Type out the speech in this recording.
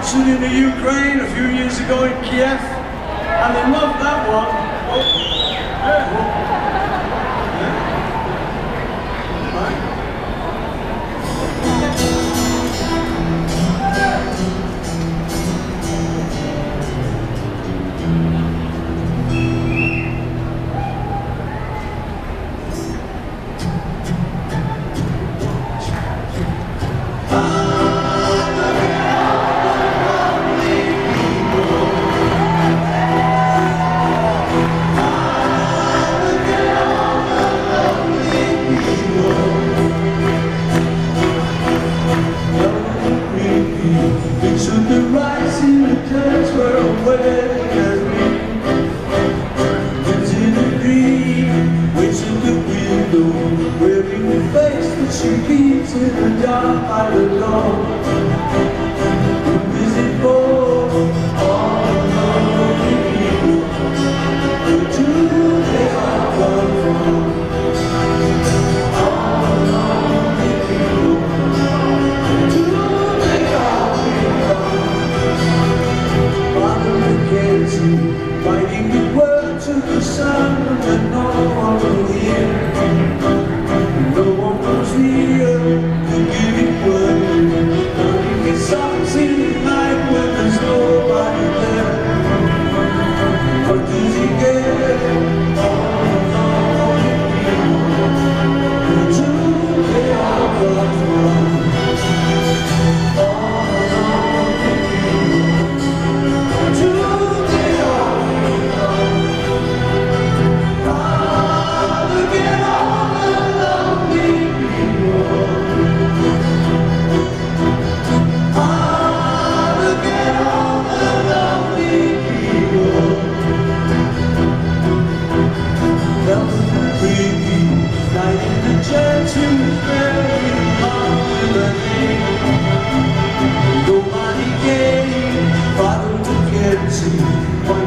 marching in the Ukraine a few years ago in Kiev, and they loved that one. Oh. she leave in the dark by the door. se